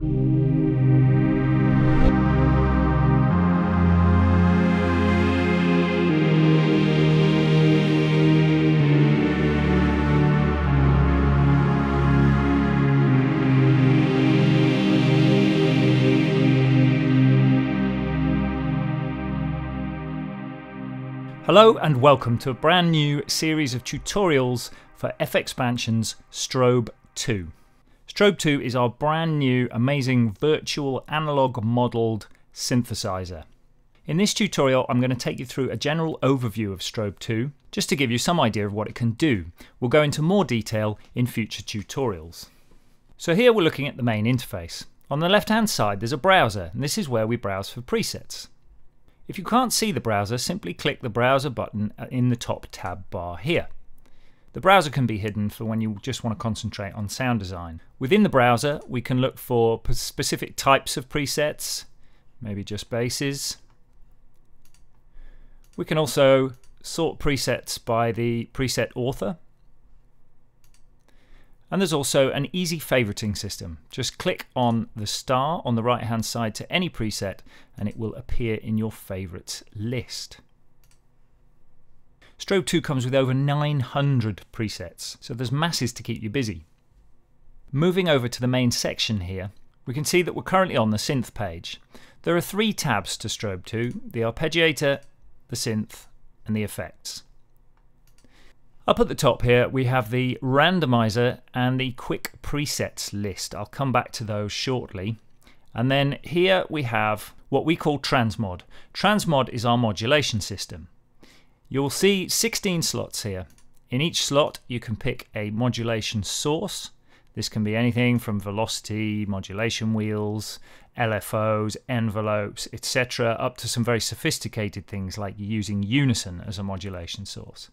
Hello and welcome to a brand new series of tutorials for FXpansion's Strobe 2. Strobe 2 is our brand new amazing virtual analog modeled synthesizer. In this tutorial I'm going to take you through a general overview of Strobe 2 just to give you some idea of what it can do. We'll go into more detail in future tutorials. So here we're looking at the main interface. On the left hand side there's a browser and this is where we browse for presets. If you can't see the browser, simply click the browser button in the top tab bar here. The browser can be hidden for when you just want to concentrate on sound design. Within the browser, we can look for specific types of presets, maybe just basses. We can also sort presets by the preset author. And there's also an easy favoriting system. Just click on the star on the right hand side to any preset and it will appear in your favorites list. Strobe 2 comes with over 900 presets, so there's masses to keep you busy. Moving over to the main section here, we can see that we're currently on the synth page. There are three tabs to Strobe 2, the arpeggiator, the synth, and the effects. Up at the top here, we have the randomizer and the quick presets list. I'll come back to those shortly. And then here we have what we call transmod. Transmod is our modulation system. You'll see 16 slots here. In each slot, you can pick a modulation source. This can be anything from velocity, modulation wheels, LFOs, envelopes, etc., up to some very sophisticated things like using unison as a modulation source.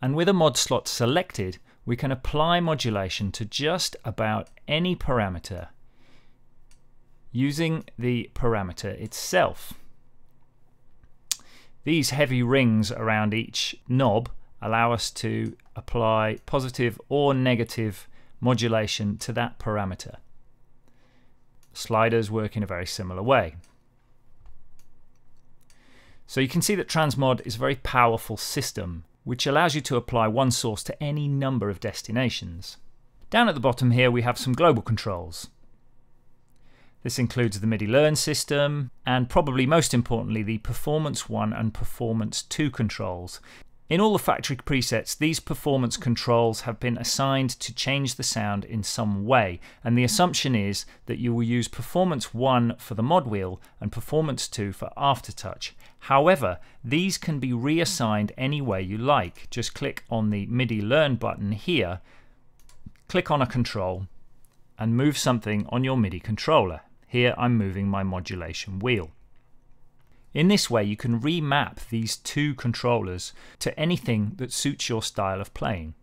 And with a mod slot selected, we can apply modulation to just about any parameter using the parameter itself. These heavy rings around each knob allow us to apply positive or negative modulation to that parameter. Sliders work in a very similar way. So you can see that Transmod is a very powerful system which allows you to apply one source to any number of destinations. Down at the bottom here we have some global controls. This includes the MIDI Learn system and probably most importantly the Performance 1 and Performance 2 controls. In all the factory presets, these performance controls have been assigned to change the sound in some way, and the assumption is that you will use Performance 1 for the mod wheel and Performance 2 for Aftertouch. However, these can be reassigned any way you like. Just click on the MIDI Learn button here, click on a control, and move something on your MIDI controller. Here I'm moving my modulation wheel. In this way, you can remap these two controllers to anything that suits your style of playing.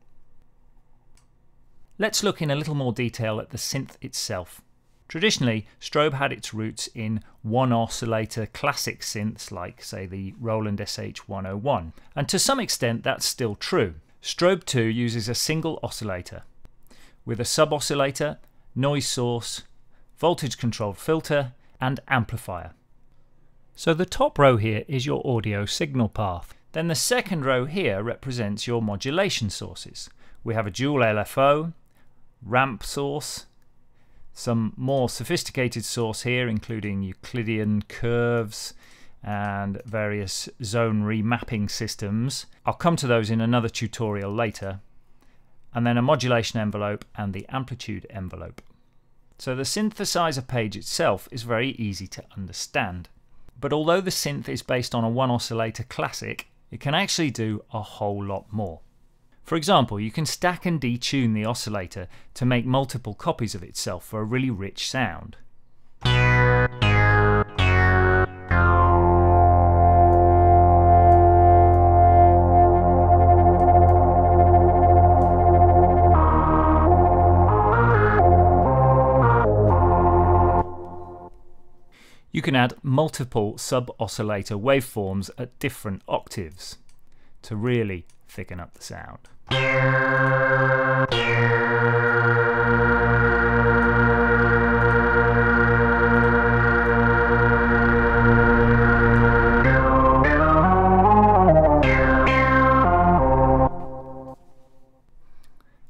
Let's look in a little more detail at the synth itself. Traditionally, Strobe had its roots in one oscillator classic synths like, say, the Roland SH101, and to some extent that's still true. Strobe 2 uses a single oscillator with a sub oscillator, noise source, voltage controlled filter, and amplifier. So the top row here is your audio signal path. Then the second row here represents your modulation sources. We have a dual LFO, ramp source, some more sophisticated source here including Euclidean curves and various zone remapping systems. I'll come to those in another tutorial later. And then a modulation envelope and the amplitude envelope. So the synthesizer page itself is very easy to understand. But although the synth is based on a one oscillator classic, it can actually do a whole lot more. For example, you can stack and detune the oscillator to make multiple copies of itself for a really rich sound. can add multiple sub-oscillator waveforms at different octaves to really thicken up the sound.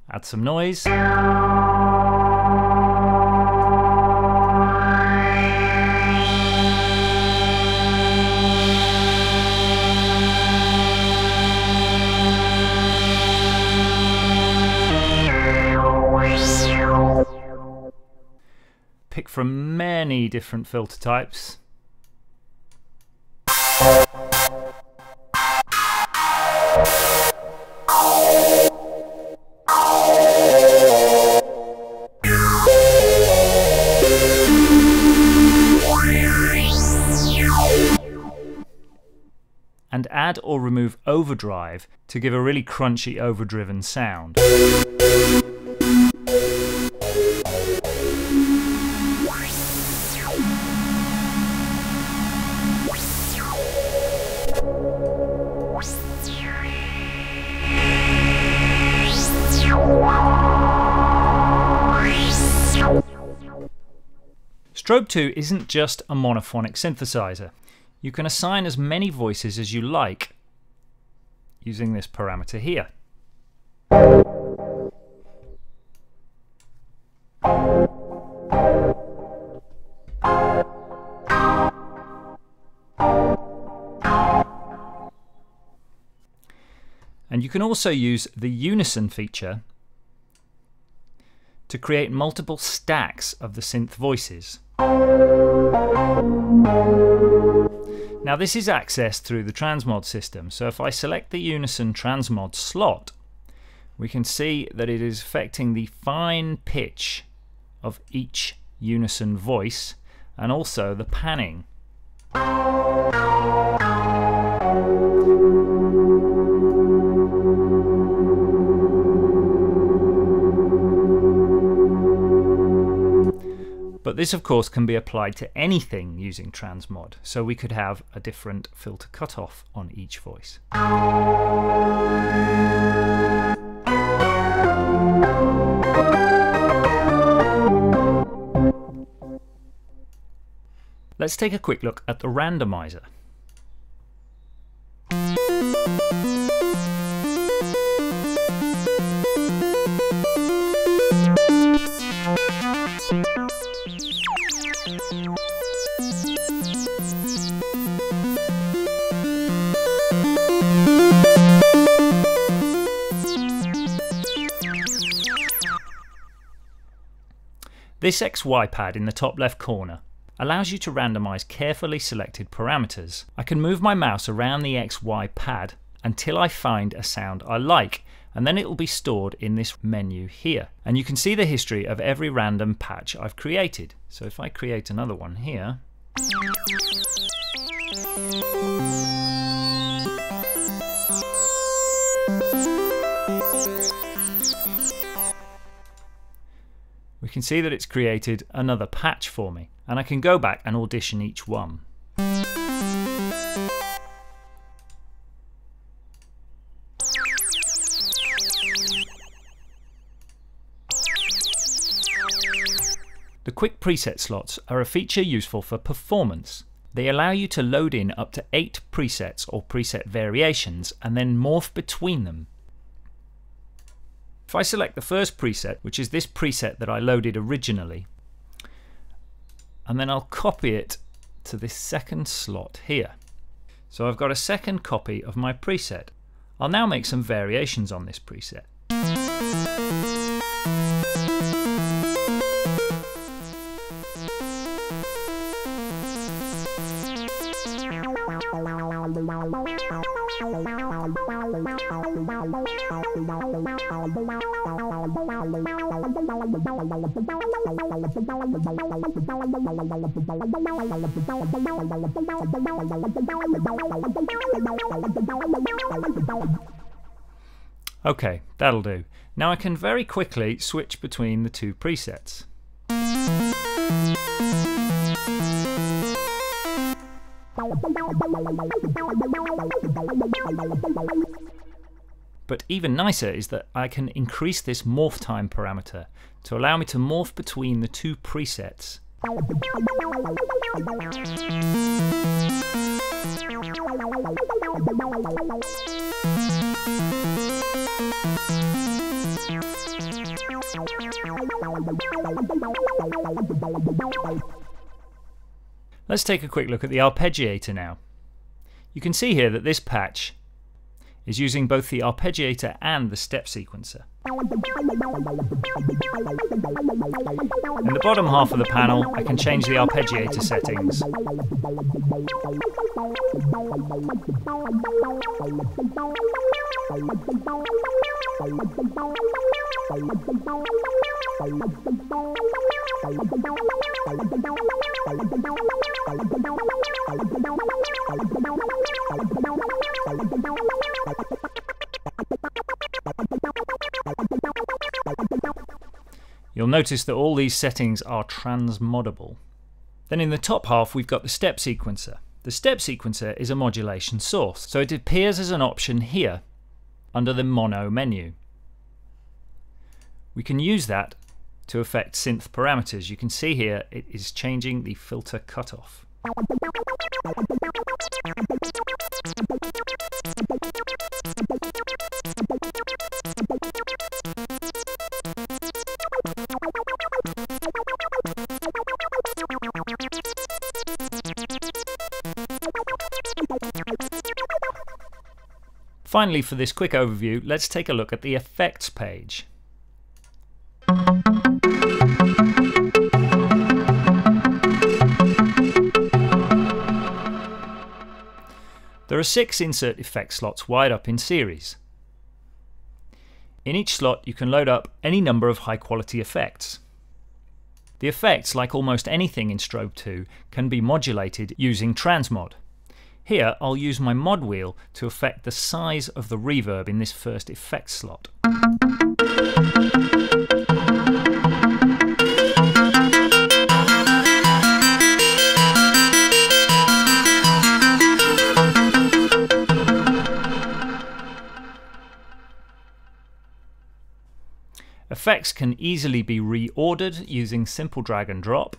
Add some noise. Pick from many different filter types. and add or remove overdrive to give a really crunchy overdriven sound. Strobe 2 isn't just a monophonic synthesizer. You can assign as many voices as you like using this parameter here. And you can also use the unison feature to create multiple stacks of the synth voices. Now this is accessed through the transmod system, so if I select the Unison transmod slot, we can see that it is affecting the fine pitch of each Unison voice and also the panning. But this of course can be applied to anything using transmod, so we could have a different filter cutoff on each voice. Let's take a quick look at the randomizer. This XY pad in the top left corner allows you to randomize carefully selected parameters. I can move my mouse around the XY pad until I find a sound I like and then it will be stored in this menu here. And you can see the history of every random patch I've created. So if I create another one here, can see that it's created another patch for me and I can go back and audition each one. The quick preset slots are a feature useful for performance. They allow you to load in up to 8 presets or preset variations and then morph between them if I select the first preset, which is this preset that I loaded originally, and then I'll copy it to this second slot here. So I've got a second copy of my preset. I'll now make some variations on this preset. Okay, that'll do. Now I can very quickly switch between the two presets. But even nicer is that I can increase this morph time parameter to allow me to morph between the two presets. Let's take a quick look at the arpeggiator now. You can see here that this patch is using both the arpeggiator and the step sequencer. In the bottom half of the panel, I can change the arpeggiator settings. You'll notice that all these settings are transmodable. Then in the top half we've got the step sequencer. The step sequencer is a modulation source, so it appears as an option here under the mono menu. We can use that to affect synth parameters. You can see here it is changing the filter cutoff. Finally, for this quick overview, let's take a look at the effects page. There are six insert effect slots wired up in series. In each slot you can load up any number of high quality effects. The effects, like almost anything in Strobe 2, can be modulated using Transmod. Here I'll use my mod wheel to affect the size of the reverb in this first effect slot. Effects can easily be reordered using simple drag and drop.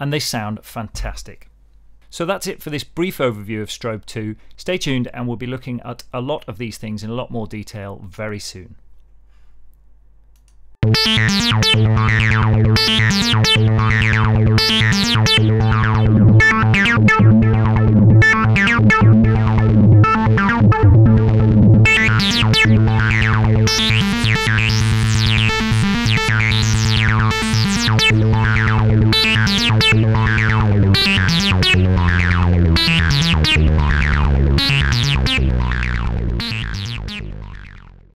And they sound fantastic. So that's it for this brief overview of Strobe 2. Stay tuned and we'll be looking at a lot of these things in a lot more detail very soon.